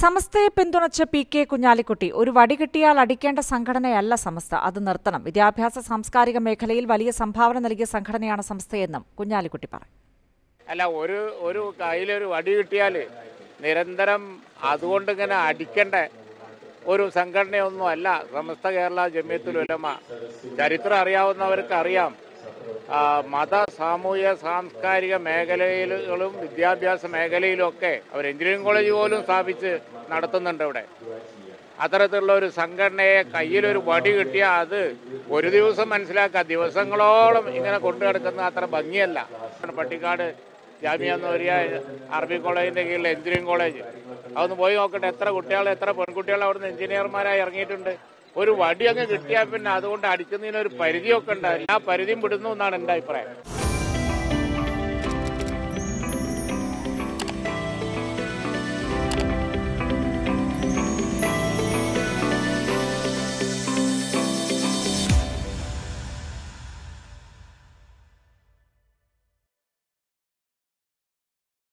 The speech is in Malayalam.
സമസ്തയെ പിന്തുണച്ച പി കെ കുഞ്ഞാലിക്കുട്ടി ഒരു വടി കിട്ടിയാൽ അടിക്കേണ്ട സംഘടനയല്ല സമസ്ത. അത് നിർത്തണം. വിദ്യാഭ്യാസ സാംസ്കാരിക മേഖലയിൽ വലിയ സംഭാവന നൽകിയ സംഘടനയാണ് സമസ്തയെന്നും കുഞ്ഞാലിക്കുട്ടി പറഞ്ഞു. അല്ല ഒരു ഒരു കയ്യിലൊരു വടി കിട്ടിയാൽ നിരന്തരം അതുകൊണ്ട് ഇങ്ങനെ അടിക്കേണ്ട ഒരു സംഘടനയൊന്നും അല്ല സമസ്ത കേരള ജമിയത്തുൽ ഉലമ. ചരിത്രം അറിയാവുന്നവർക്ക് അറിയാം മത സാമൂഹ്യ സാംസ്കാരിക മേഖലയിലും വിദ്യാഭ്യാസ മേഖലയിലുമൊക്കെ അവർ എഞ്ചിനീയറിംഗ് കോളേജ് പോലും സ്ഥാപിച്ച് നടത്തുന്നുണ്ട് ഇവിടെ അത്തരത്തിലുള്ള ഒരു സംഘടനയെ കയ്യിലൊരു വടി കിട്ടിയാൽ അത് ഒരു ദിവസം മനസ്സിലാക്കുക ദിവസങ്ങളോളം ഇങ്ങനെ കൊണ്ടു കിടക്കുന്നത് അത്ര ഭംഗിയല്ല. പട്ടിക്കാട് ജാമ്യ നോരിയ അറബി കോളേജിന്റെ കീഴിൽ എഞ്ചിനീയറിംഗ് കോളേജ്. അതൊന്ന് പോയി നോക്കട്ടെ എത്ര കുട്ടികൾ എത്ര പെൺകുട്ടികൾ അവിടുന്ന് എഞ്ചിനീയർമാരായി ഇറങ്ങിയിട്ടുണ്ട്. ഒരു വടി അങ്ങ് കിട്ടിയാൽ പിന്നെ അതുകൊണ്ട് അടിക്കുന്നതിന് ഒരു പരിധിയൊക്കെ ഉണ്ടായിരുന്നു ആ പരിധിയും വിടുന്നു എന്നാണ് എന്റെ അഭിപ്രായം.